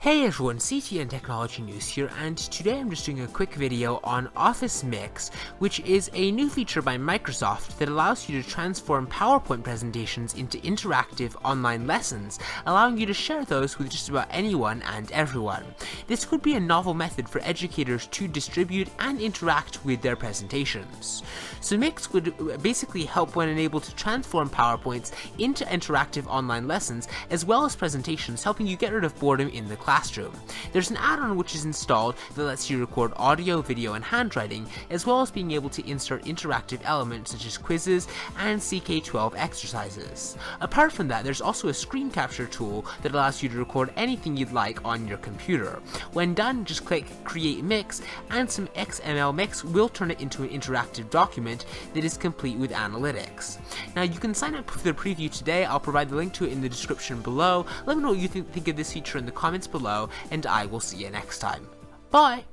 Hey everyone, CTN Technology News here, and today I'm just doing a quick video on Office Mix, which is a new feature by Microsoft that allows you to transform PowerPoint presentations into interactive online lessons, allowing you to share those with just about anyone and everyone. This could be a novel method for educators to distribute and interact with their presentations. So Mix would basically help when enabled to transform PowerPoints into interactive online lessons, as well as presentations, helping you get rid of boredom in the classroom. There's an add-on which is installed that lets you record audio, video, and handwriting, as well as being able to insert interactive elements such as quizzes and CK12 exercises. Apart from that, there's also a screen capture tool that allows you to record anything you'd like on your computer. When done, just click Create Mix, and some XML Mix will turn it into an interactive document that is complete with analytics. Now, you can sign up for the preview today. I'll provide the link to it in the description below. Let me know what you think, think of this feature in the comments below, and I will see you next time. Bye!